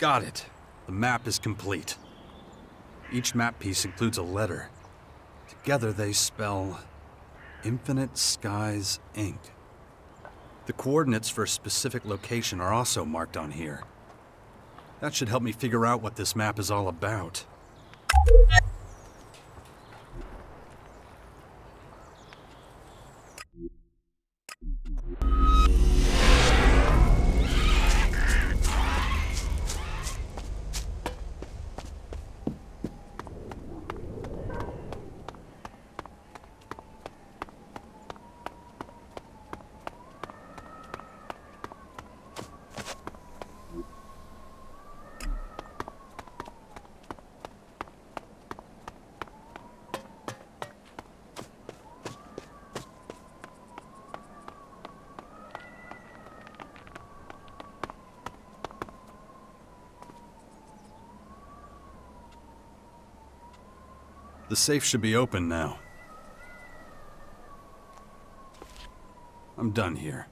Got it. The map is complete. Each map piece includes a letter. Together they spell Infinite Skies, Inc. The coordinates for a specific location are also marked on here. That should help me figure out what this map is all about. The safe should be open now. I'm done here.